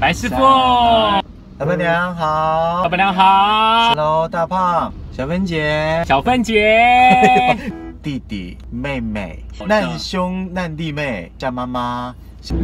白师傅，老板娘好，老板娘好，Hello，大胖，小芬姐，小芬姐，弟弟妹妹，难兄难弟妹，叫妈妈，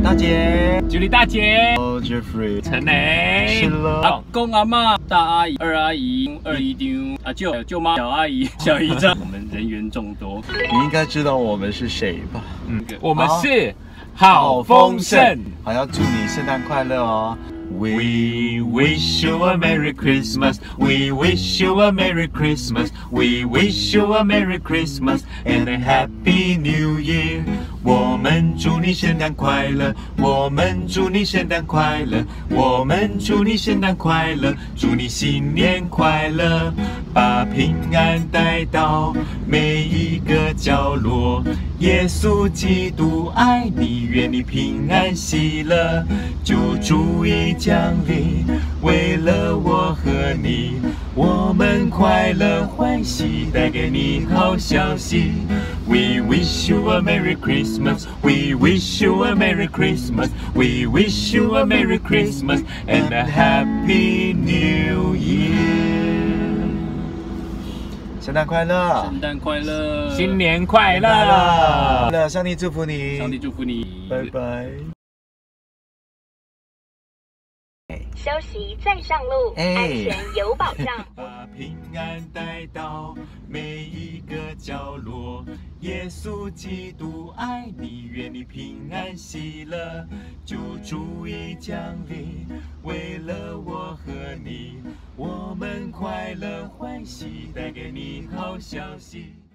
大姐，Julie 大姐，Jeffrey，陈雷，是了，阿公阿妈，大阿姨，二阿姨，二姨丢，阿舅，舅妈，小阿姨，小姨丈，我们人员众多，你应该知道我们是谁吧？嗯，我们是。好丰盛，还要祝你圣诞快乐哦。We wish you a Merry Christmas. We wish you a Merry Christmas. We wish you a Merry Christmas and a Happy New Year. 我们祝你圣诞快乐，我们祝你圣诞快乐，我们祝你圣诞快乐，祝你新年快乐，把平安带到每一个角落。耶稣基督爱你，愿你平安喜乐，就主已降临，为了我和你，我们快乐欢喜，带给你好消息。We wish you a Merry Christmas. We wish you a Merry Christmas. We wish you a Merry Christmas and a Happy New 圣诞快乐！圣诞快乐！新年快乐！乐！上帝祝福你！上帝祝福你！拜拜。消息再上路，安全有保障。把平安带到每一个角落，耶稣基督爱你，愿你平安喜乐，就主已降临，为了我和你，我们快乐喜，带给你好消息。